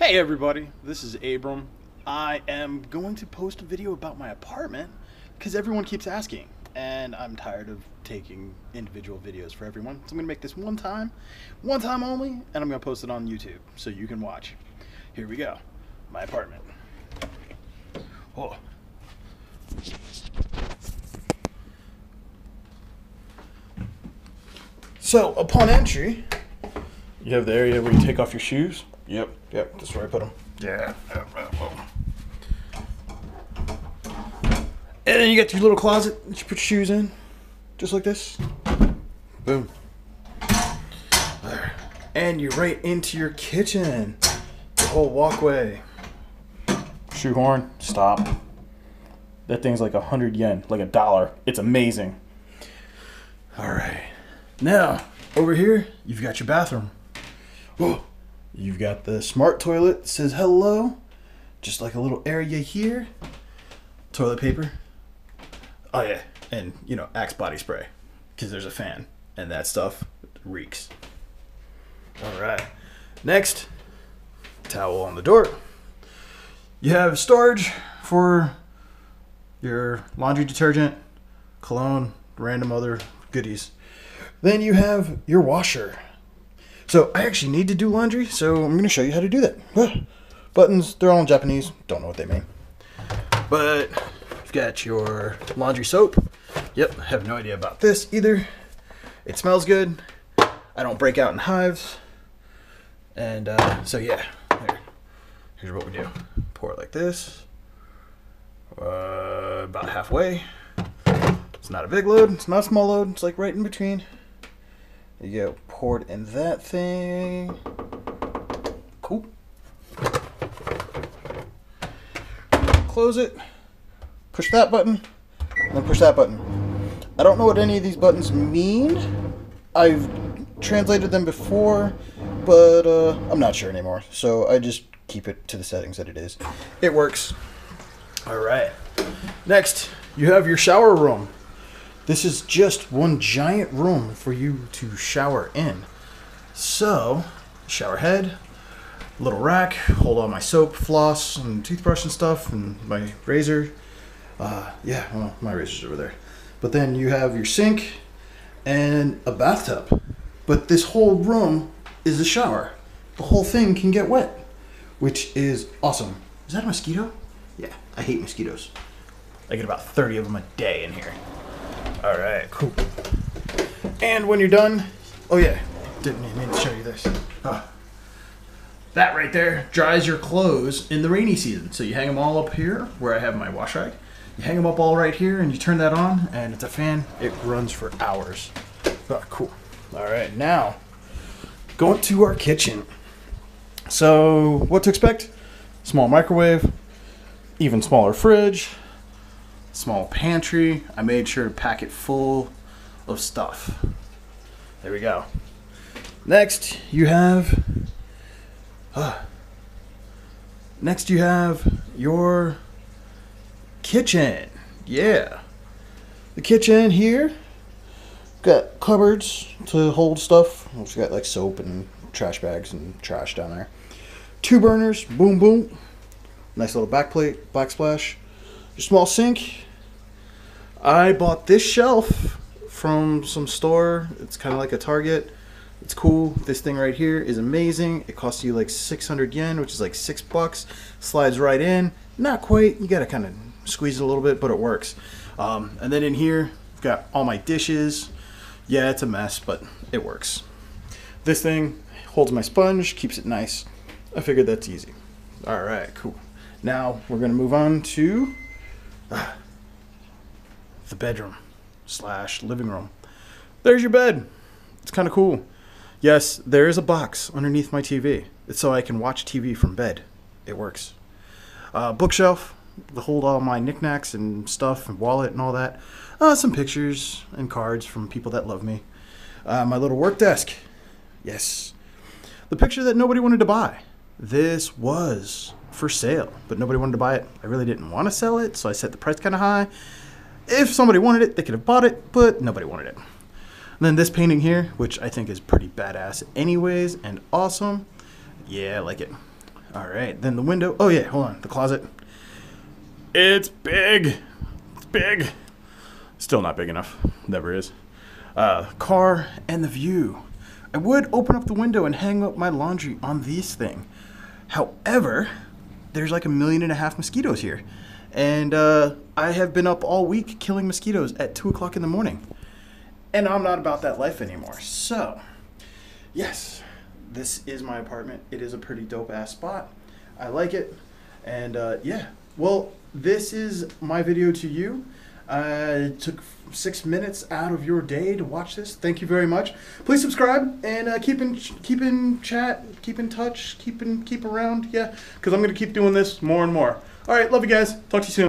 Hey everybody, this is Abram. I am going to post a video about my apartment because everyone keeps asking, and I'm tired of taking individual videos for everyone. So I'm going to make this one time, one time only, and I'm going to post it on YouTube so you can watch. Here we go. My apartment. Oh. So, upon entry, you have the area where you take off your shoes. Yep, yep, that's where I put them. Yeah. And then you got your little closet that you put your shoes in, just like this. Boom. There. And you're right into your kitchen. The whole walkway. Shoehorn, stop. That thing's like a hundred yen, like a dollar. It's amazing. All right. Now, over here, you've got your bathroom. Whoa. You've got the smart toilet that says hello. Just like a little area here. Toilet paper. Oh yeah, and you know, Axe body spray because there's a fan and that stuff reeks. All right. Next, towel on the door. You have storage for your laundry detergent, cologne, random other goodies. Then you have your washer. So I actually need to do laundry, so I'm going to show you how to do that. Buttons, they're all in Japanese. Don't know what they mean. But you've got your laundry soap. Yep, I have no idea about this either. It smells good. I don't break out in hives. And uh, so yeah, here. here's what we do. Pour it like this. Uh, about halfway. It's not a big load. It's not a small load. It's like right in between. You go it in that thing. Cool. Close it. Push that button. Then push that button. I don't know what any of these buttons mean. I've translated them before, but uh, I'm not sure anymore. So I just keep it to the settings that it is. It works. All right. Next, you have your shower room. This is just one giant room for you to shower in. So, shower head, little rack, hold all my soap, floss, and toothbrush and stuff, and my razor. Uh, yeah, well, my razor's over there. But then you have your sink and a bathtub. But this whole room is a shower. The whole thing can get wet, which is awesome. Is that a mosquito? Yeah, I hate mosquitoes. I get about 30 of them a day in here. All right, cool. And when you're done, oh yeah, didn't mean to show you this. Ah. That right there dries your clothes in the rainy season. So you hang them all up here where I have my wash rag. You hang them up all right here and you turn that on and it's a fan. It runs for hours. Oh, cool. All right, now going to our kitchen. So what to expect? Small microwave, even smaller fridge, small pantry. I made sure to pack it full of stuff. There we go. Next, you have. Uh, next, you have your kitchen. Yeah. The kitchen here got cupboards to hold stuff. It's got like soap and trash bags and trash down there. Two burners, boom, boom. Nice little backplate, backsplash. Your small sink. I bought this shelf from some store. It's kind of like a Target. It's cool. This thing right here is amazing. It costs you like 600 yen, which is like six bucks. Slides right in. Not quite. You got to kind of squeeze it a little bit, but it works. Um, and then in here, I've got all my dishes. Yeah, it's a mess, but it works. This thing holds my sponge, keeps it nice. I figured that's easy. All right, cool. Now we're gonna move on to the bedroom slash living room. There's your bed. It's kind of cool. Yes, there is a box underneath my TV. It's so I can watch TV from bed. It works. Uh, bookshelf to hold all my knickknacks and stuff and wallet and all that. Uh, some pictures and cards from people that love me. Uh, my little work desk. Yes. The picture that nobody wanted to buy. This was for sale, but nobody wanted to buy it. I really didn't want to sell it, so I set the price kind of high. If somebody wanted it, they could have bought it, but nobody wanted it. And then this painting here, which I think is pretty badass anyways and awesome. Yeah, I like it. All right, then the window. Oh yeah, hold on. The closet. It's big. It's big. Still not big enough. Never is. Uh, car and the view. I would open up the window and hang up my laundry on these thing. However, there's like a million and a half mosquitoes here. And uh, I have been up all week killing mosquitoes at 2 o'clock in the morning. And I'm not about that life anymore. So, yes, this is my apartment. It is a pretty dope ass spot. I like it. And uh, yeah, well, this is my video to you. Uh, it took six minutes out of your day to watch this. Thank you very much. Please subscribe and uh, keep in keep in chat, keep in touch, keep in keep around. Yeah, because I'm gonna keep doing this more and more. All right, love you guys. Talk to you soon.